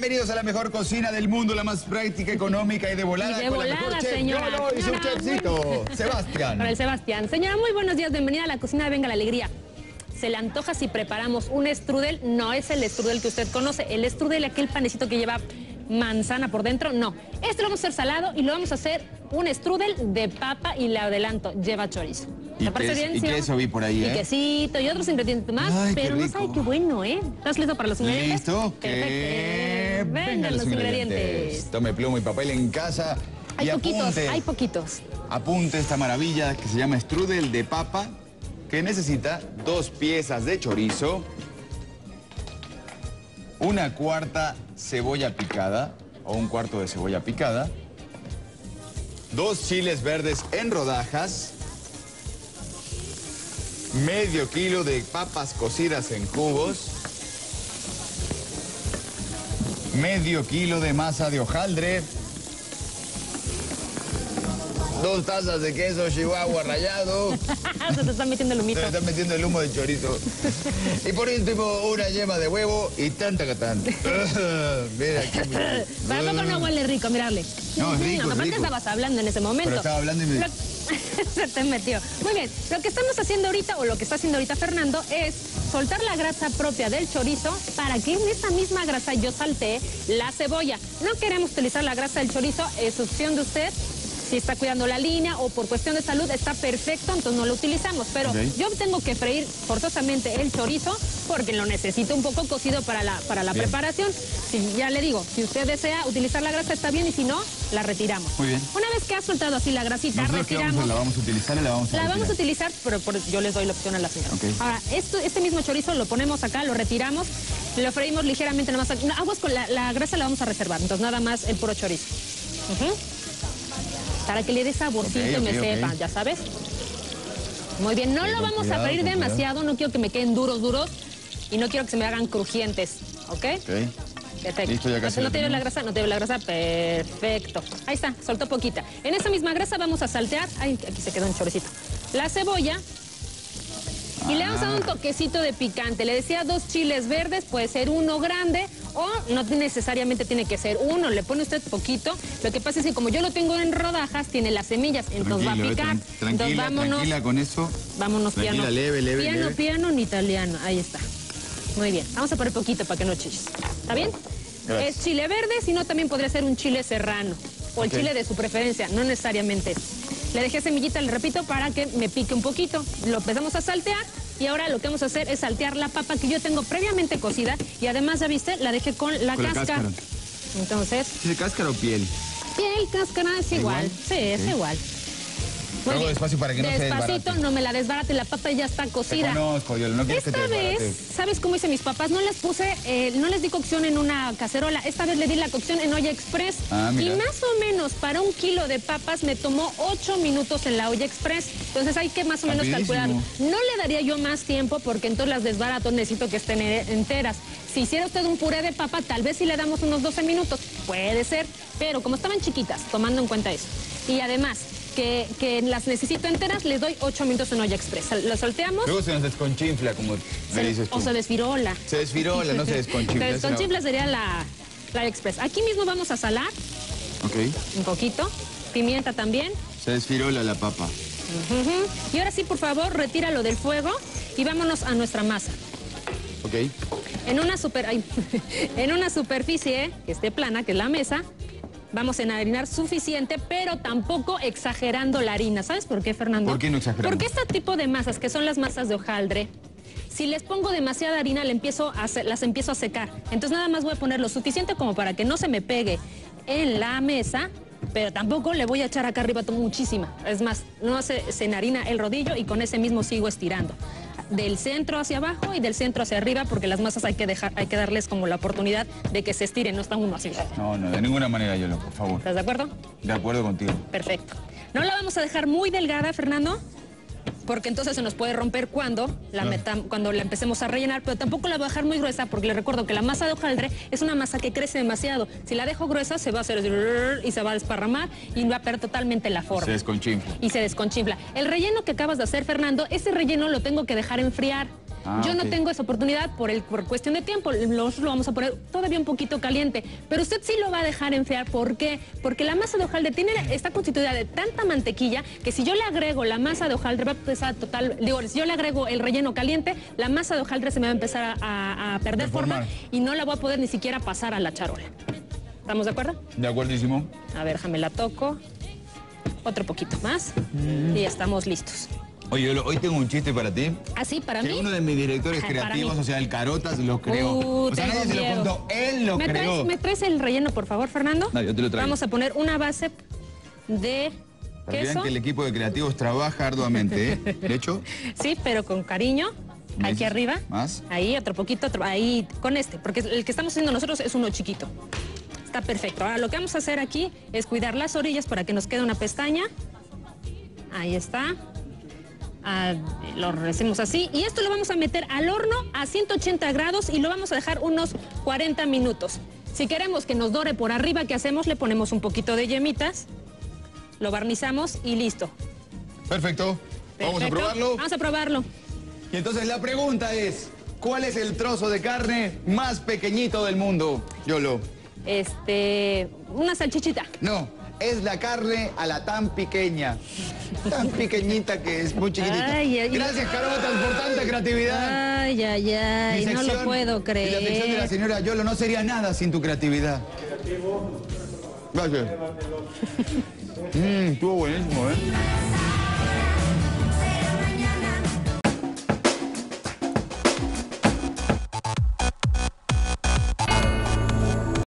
Bienvenidos a la mejor cocina del mundo, la más práctica, económica y de volada. Y de con volada, la mejor chef. señora. Yo y su chefcito, Sebastián. Para el Sebastián. Señora, muy buenos días. Bienvenida a la cocina de Venga la Alegría. ¿Se le antoja si preparamos un strudel? No es el strudel que usted conoce. El strudel, aquel panecito que lleva manzana por dentro, no. Este lo vamos a hacer salado y lo vamos a hacer un strudel de papa y le adelanto, lleva chorizo. Y ¿Te parece ques- bien? y queso vi por ahí, Y ¿eh? quesito y otros ingredientes más, Ay, qué pero no sabe qué bueno, ¿eh? ¿Estás listo para los ingredientes? ¿Listo? Perfecto. Que Vengan los ingredientes. Tome pluma y papel en casa Hay y poquitos, apunte, hay poquitos. apunte esta maravilla que se llama strudel de papa, que necesita dos piezas de chorizo, una cuarta cebolla picada o un cuarto de cebolla picada, dos chiles verdes en rodajas, medio kilo de papas cocidas en cubos, medio kilo de masa de hojaldre, dos tazas de queso chihuahua rallado, Se te está metiendo el humito. se le está metiendo el humo del chorizo, y por último una yema de huevo y tanta catán. Mira qué ¿Para poco no huele rico? Mirarle. No, es rico, es aparte rico. estabas hablando en ese momento. Pero estaba hablando y me- Lo- Se te metió. Muy bien, lo que estamos haciendo ahorita, o lo que está haciendo ahorita Fernando, es soltar la grasa propia del chorizo para que en esa misma grasa yo saltee la cebolla. No queremos utilizar la grasa del chorizo, es opción de usted. Si está cuidando la línea o por cuestión de salud está perfecto, entonces no lo utilizamos. Pero yo tengo que freír forzosamente el chorizo porque lo necesito un poco cocido para la, para la Bien. preparación. Si, ya le digo, si usted desea utilizar la grasa está bien y si no, la retiramos. Muy bien. Una vez que ha soltado así la grasita, ¿Nosotros qué vamos a, retiramos. la vamos a utilizar o la vamos a La vamos a utilizar, pero por- yo les doy la opción a la señora. Ok. Ahora, esto, este mismo chorizo lo ponemos acá, lo retiramos, lo freímos ligeramente, nada más. no, aguas con la, la grasa la vamos a reservar, entonces nada más el puro chorizo. Ujú. Para que le dé saborcito Ok, y me ok, ok. sepa, ya sabes. Muy bien, no lo vamos cuidado, a freír demasiado, no quiero que me queden duros, duros, y no quiero que se me hagan crujientes, ¿ok? Ok. Perfecto. Listo, ya casi ¿No te ves la grasa? No te ves la grasa. Perfecto. Ahí está, soltó poquita. En esa misma grasa vamos a saltear. Ay, aquí se quedó un choricito. La cebolla. Y le vamos a dar un toquecito de picante. Le decía dos chiles verdes, puede ser uno grande o no necesariamente tiene que ser uno. Le pone usted poquito. Lo que pasa es que como yo lo tengo en rodajas, tiene las semillas, entonces va a eh, picar. tran- entonces tranquila, vámonos. tranquila con eso. Vámonos piano. leve, leve, Piano, leve. piano en italiano. Ahí está. Muy bien. Vamos a poner poquito para que no chilles. ¿Está bien? Gracias. Es chile verde, sino también podría ser un chile serrano. O el chile de su preferencia, no necesariamente. Le dejé semillita, le repito, para que me pique un poquito. Lo empezamos a saltear y ahora lo que vamos a hacer es saltear la papa que yo tengo previamente cocida y además, ya viste, la dejé con la Con la cáscara. cáscara. Entonces, ¿Tiene cáscara o piel? piel, cáscara es igual. ¿Igual? Sí, es igual. Despacio para que no se Despacito, no me la desbarate, la papa ya está cocida. no quieres que Esta te vez. ¿sabes cómo hice mis papás? No les puse, eh, no les di cocción en una cacerola. Esta vez le di la cocción en olla express. Ah, y más o menos para un kilo de papas me tomó ocho minutos en la olla express. Entonces hay que más o menos Rapidísimo. calcularlo. No le daría yo más tiempo porque entonces las desbarato, necesito que estén eh, enteras. Si hiciera usted un puré de papa, tal vez si le damos unos 12 minutos. Puede ser. Pero como estaban chiquitas, tomando en cuenta eso. Y además, que, que las necesito enteras, les doy 8 minutos en olla express. Las solteamos. Luego se nos desconchinfla, como me dices tú. o se desfirola. Se desfirola, no se desconchifla. Se desconchifla sería la, la express. Aquí mismo vamos a salar Ok. un poquito. Pimienta también. Se desfirola la papa. Y ahora sí, por favor, retíralo del fuego y vámonos a nuestra masa. Ok. En una, super, ay, en una superficie que esté plana, que es la mesa, vamos a enharinar suficiente, pero tampoco exagerando la harina. ¿Sabes por qué, Fernando? ¿Por qué no exageramos? Porque este tipo de masas, que son las masas de hojaldre, si les pongo demasiada harina, le empiezo a las empiezo a secar. Entonces nada más voy a poner lo suficiente como para que no se me pegue en la mesa, pero tampoco le voy a echar acá arriba muchísima. Es más, no se, se enharina el rodillo y con ese mismo sigo estirando. Del centro hacia abajo y del centro hacia arriba, porque las masas hay que dejar, hay que darles como la oportunidad de que se estiren, no están uno así. No, no, de ninguna manera, Yolo, por favor. ¿Estás de acuerdo? De acuerdo contigo. Perfecto. No la vamos a dejar muy delgada, Fernando, porque entonces se nos puede romper cuando la, metam- cuando la empecemos a rellenar, pero tampoco la voy a dejar muy gruesa, porque le recuerdo que la masa de hojaldre es una masa que crece demasiado. Si la dejo gruesa, se va a hacer y se va a desparramar y va a perder totalmente la forma. Se desconchinfla. y se desconchimpla. El relleno que acabas de hacer, Fernando, ese relleno lo tengo que dejar enfriar. Ah, Yo no tengo esa oportunidad por, el, por cuestión de tiempo. Nosotros lo vamos a poner todavía un poquito caliente. Pero usted sí lo va a dejar enfriar. ¿Por qué? Porque la masa de hojaldre tiene, está constituida de tanta mantequilla que si yo le agrego la masa de hojaldre va a empezar total. Digo, si yo le agrego el relleno caliente, la masa de hojaldre se me va a empezar a, a- a perder Deformar. forma y no la voy a poder ni siquiera pasar a la charola. ¿Estamos de acuerdo? De acuerdísimo. A ver, déjame la toco. Otro poquito más. Mm. Y estamos listos. Oye, hoy tengo un chiste para ti. Así para Que mí. uno de mis directores Para creativos, o sea, el Carotas, lo creó. Uh, o sea, nadie se lo contó, él lo ¿Me creó. traes, ¿Me traes el relleno, por favor, Fernando? No, yo te lo traigo. Vamos a poner una base de vean que el equipo de creativos trabaja arduamente, ¿eh? De hecho, Sí, pero con cariño. ¿Me Aquí arriba. más? Ahí, otro poquito, otro- ahí, con este, porque el que estamos haciendo nosotros es uno chiquito. Está perfecto. Ahora lo que vamos a hacer aquí es cuidar las orillas para que nos quede una pestaña. Ahí está. Ah, lo hacemos así. Y esto lo vamos a meter al horno a 180 grados y lo vamos a dejar unos 40 minutos. Si queremos que nos dore por arriba, ¿qué hacemos? Le ponemos un poquito de yemitas, lo barnizamos y listo. perfecto. Vamos a Perfecto. probarlo. Vamos a probarlo. Y entonces la pregunta es, ¿cuál es el trozo de carne más pequeñito del mundo? Yolo. Este, una salchichita. No, es la carne a la tan pequeña. Tan pequeñita que es muy chiquitita. Ay, ay, Gracias, Carotas, por tanta creatividad. Ay, ay, ay, no lo puedo Y la sección de la creer. señora Yolo no sería nada sin tu creatividad. Gracias. Mmm, estuvo buenísimo, ¿eh?